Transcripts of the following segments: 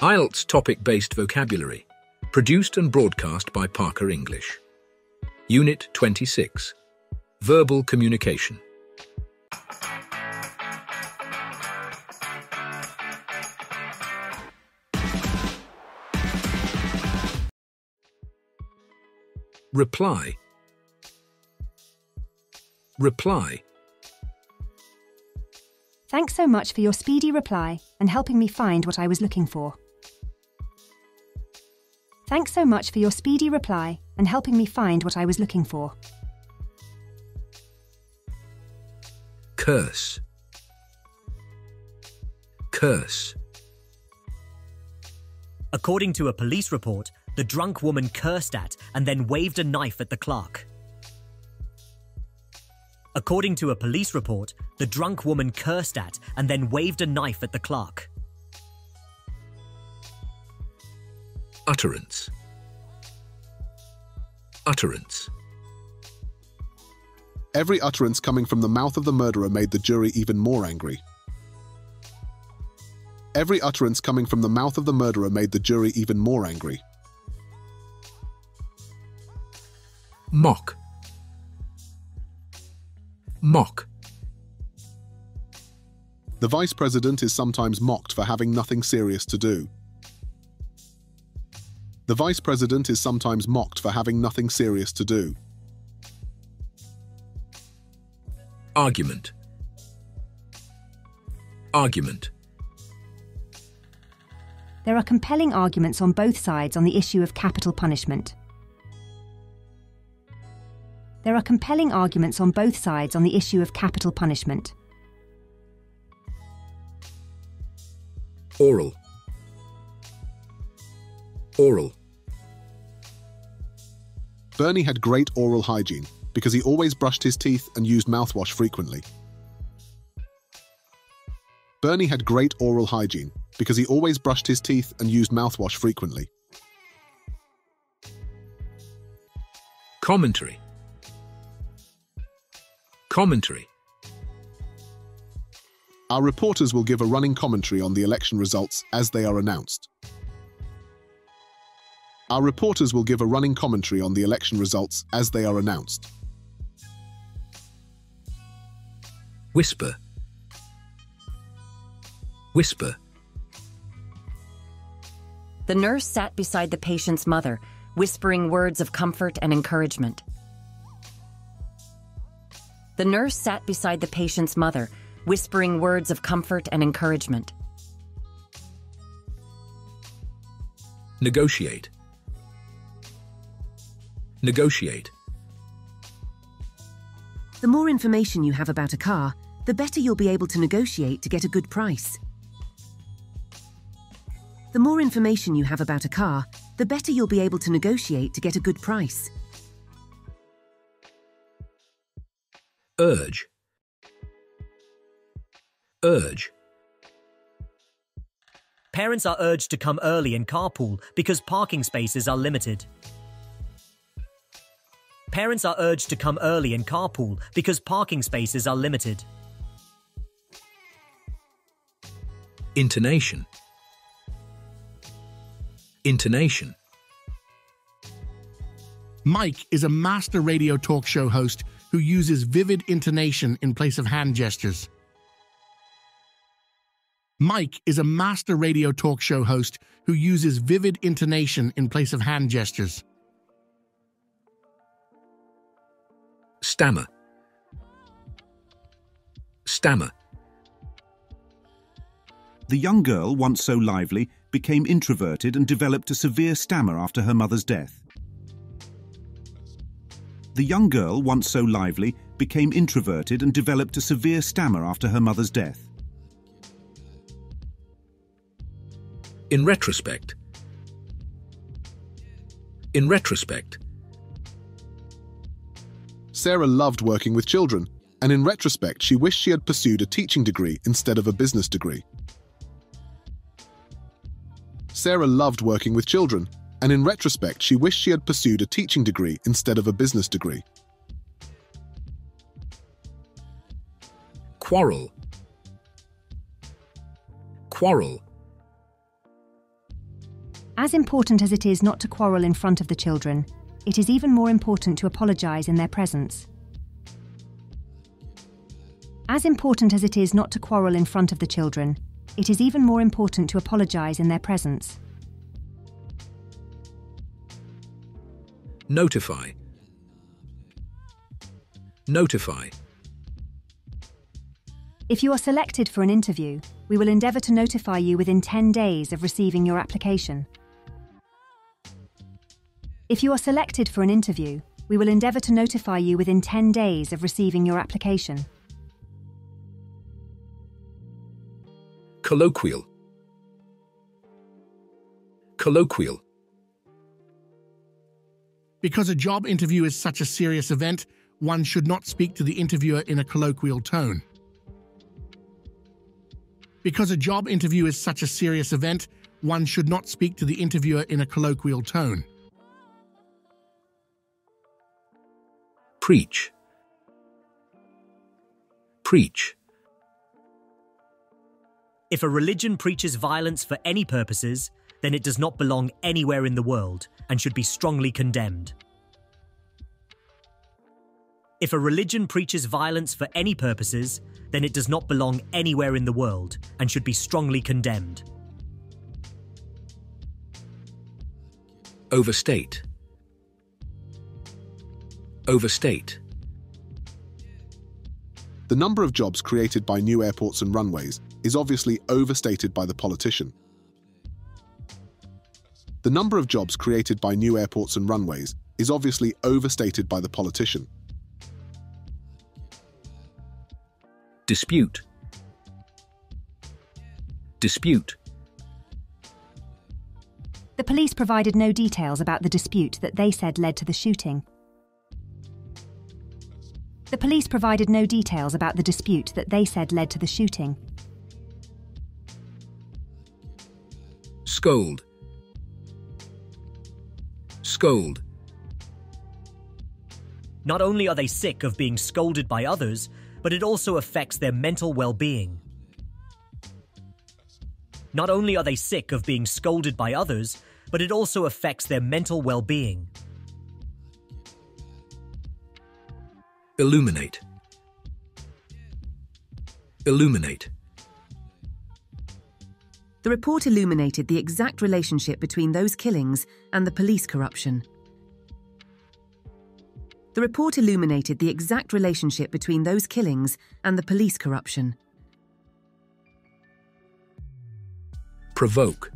IELTS topic-based vocabulary. Produced and broadcast by Parker English. Unit 26. Verbal communication. Reply. Reply. Thanks so much for your speedy reply and helping me find what I was looking for. Thanks so much for your speedy reply and helping me find what I was looking for. Curse. Curse. According to a police report, the drunk woman cursed at and then waved a knife at the clerk. According to a police report, the drunk woman cursed at and then waved a knife at the clerk. Utterance. Utterance. Every utterance coming from the mouth of the murderer made the jury even more angry. Every utterance coming from the mouth of the murderer made the jury even more angry. Mock. Mock. The vice president is sometimes mocked for having nothing serious to do. The vice president is sometimes mocked for having nothing serious to do. Argument. Argument. There are compelling arguments on both sides on the issue of capital punishment. There are compelling arguments on both sides on the issue of capital punishment. Oral. Oral. Bernie had great oral hygiene because he always brushed his teeth and used mouthwash frequently. Bernie had great oral hygiene because he always brushed his teeth and used mouthwash frequently. Commentary. Commentary. Our reporters will give a running commentary on the election results as they are announced. Our reporters will give a running commentary on the election results as they are announced. Whisper. Whisper. The nurse sat beside the patient's mother, whispering words of comfort and encouragement. The nurse sat beside the patient's mother, whispering words of comfort and encouragement. Negotiate. Negotiate. The more information you have about a car, the better you'll be able to negotiate to get a good price. The more information you have about a car, the better you'll be able to negotiate to get a good price. Urge. Urge. Parents are urged to come early and carpool because parking spaces are limited. Parents are urged to come early and carpool because parking spaces are limited. Intonation. Intonation. Mike is a master radio talk show host who uses vivid intonation in place of hand gestures. Mike is a master radio talk show host who uses vivid intonation in place of hand gestures. Stammer. Stammer. The young girl, once so lively, became introverted and developed a severe stammer after her mother's death. The young girl, once so lively, became introverted and developed a severe stammer after her mother's death. In retrospect. In retrospect. Sarah loved working with children, and in retrospect, she wished she had pursued a teaching degree instead of a business degree. Sarah loved working with children, and in retrospect, she wished she had pursued a teaching degree instead of a business degree. Quarrel. Quarrel. As important as it is not to quarrel in front of the children, it is even more important to apologise in their presence. As important as it is not to quarrel in front of the children, it is even more important to apologise in their presence. Notify. Notify. If you are selected for an interview, we will endeavour to notify you within 10 days of receiving your application. If you are selected for an interview, we will endeavour to notify you within 10 days of receiving your application. Colloquial. Colloquial. Because a job interview is such a serious event, one should not speak to the interviewer in a colloquial tone. Because a job interview is such a serious event, one should not speak to the interviewer in a colloquial tone. Preach. Preach. If a religion preaches violence for any purposes, then it does not belong anywhere in the world and should be strongly condemned. If a religion preaches violence for any purposes, then it does not belong anywhere in the world and should be strongly condemned. Overstate. Overstate. The number of jobs created by new airports and runways is obviously overstated by the politician. The number of jobs created by new airports and runways is obviously overstated by the politician. Dispute. Dispute. The police provided no details about the dispute that they said led to the shooting. The police provided no details about the dispute that they said led to the shooting. Scold. Scold. Not only are they sick of being scolded by others, but it also affects their mental well being. Not only are they sick of being scolded by others, but it also affects their mental well being. Illuminate. Illuminate. The report illuminated the exact relationship between those killings and the police corruption. The report illuminated the exact relationship between those killings and the police corruption. Provoke.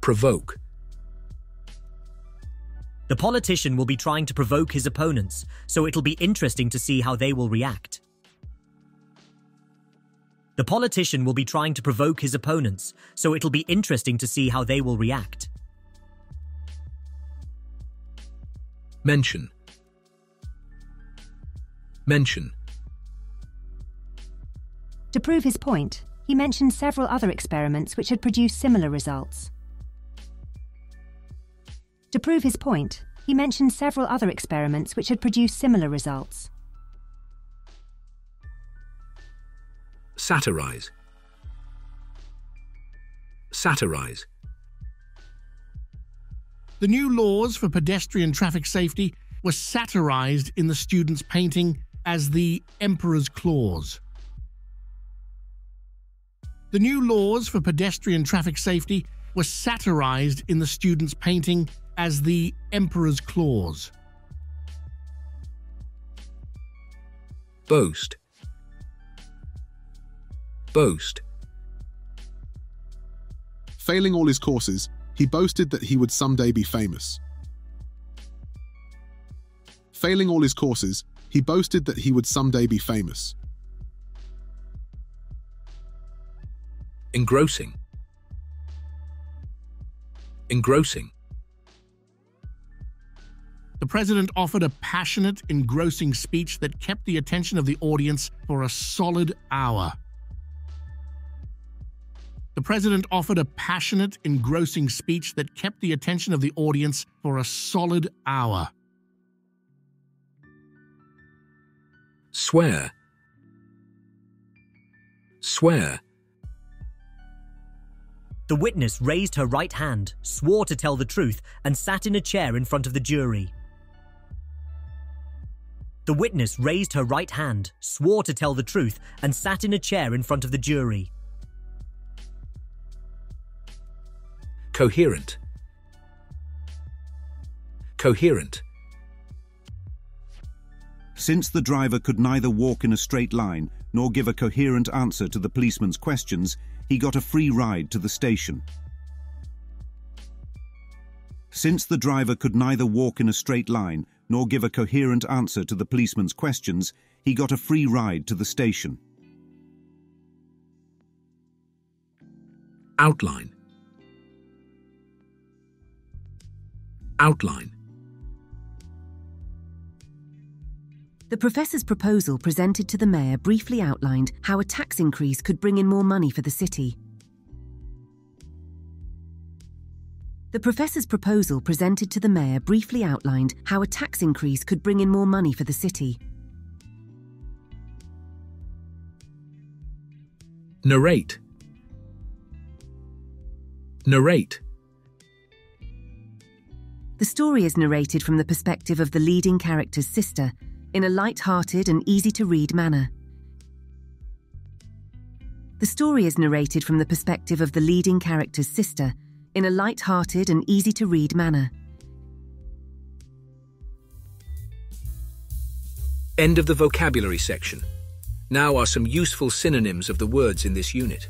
Provoke. The politician will be trying to provoke his opponents, so it'll be interesting to see how they will react. The politician will be trying to provoke his opponents, so it'll be interesting to see how they will react. Mention. Mention. To prove his point, he mentioned several other experiments which had produced similar results. To prove his point, he mentioned several other experiments which had produced similar results. Satirize. Satirize. The new laws for pedestrian traffic safety were satirized in the student's painting as the Emperor's Claws. The new laws for pedestrian traffic safety were satirized in the student's painting as the Emperor's Claws. Boast. Boast. Failing all his courses, he boasted that he would someday be famous. Failing all his courses, he boasted that he would someday be famous. Engrossing. Engrossing. The president offered a passionate, engrossing speech that kept the attention of the audience for a solid hour. The president offered a passionate, engrossing speech that kept the attention of the audience for a solid hour. Swear. Swear. The witness raised her right hand, swore to tell the truth, and sat in a chair in front of the jury. The witness raised her right hand, swore to tell the truth, and sat in a chair in front of the jury. Coherent. Coherent. Since the driver could neither walk in a straight line nor give a coherent answer to the policeman's questions, he got a free ride to the station. Since the driver could neither walk in a straight line nor give a coherent answer to the policeman's questions, he got a free ride to the station. Outline. Outline. The professor's proposal presented to the mayor briefly outlined how a tax increase could bring in more money for the city. The professor's proposal presented to the mayor briefly outlined how a tax increase could bring in more money for the city. Narrate. Narrate. The story is narrated from the perspective of the leading character's sister, in a light-hearted and easy-to-read manner. The story is narrated from the perspective of the leading character's sister, in a light-hearted and easy-to-read manner. End of the vocabulary section. Now are some useful synonyms of the words in this unit.